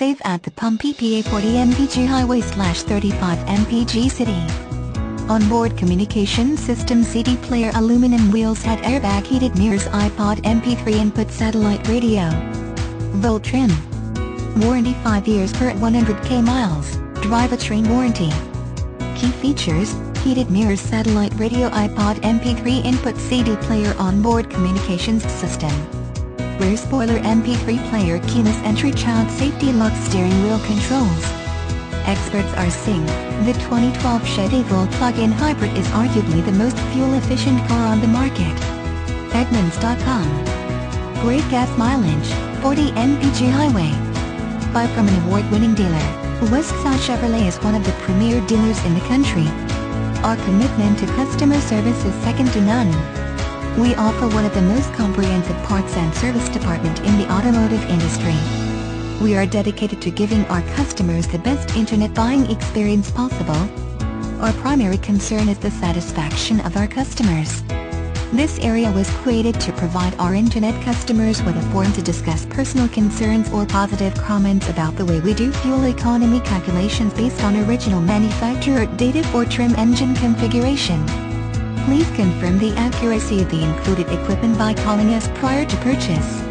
Save at the pump EPA 40 mpg highway slash 35 mpg city. Onboard communication system CD player aluminum wheels head airbag heated mirrors iPod MP3 input satellite radio. Volt trim. Warranty 5 years per 100k miles, drivetrain warranty. Key features, heated mirrors satellite radio iPod MP3 input CD player onboard communications system. Rear spoiler MP3 player keyless entry child safety lock steering wheel controls. Experts are saying, the 2012 Chevy Volt plug-in hybrid is arguably the most fuel-efficient car on the market. Edmunds.com Great gas mileage, 40 mpg highway. Buy from an award-winning dealer, Westside Chevrolet is one of the premier dealers in the country. Our commitment to customer service is second to none. We offer one of the most comprehensive parts and service department in the automotive industry. We are dedicated to giving our customers the best internet buying experience possible. Our primary concern is the satisfaction of our customers. This area was created to provide our internet customers with a forum to discuss personal concerns or positive comments about the way we do fuel economy calculations based on original manufacturer data for trim engine configuration. Please confirm the accuracy of the included equipment by calling us prior to purchase.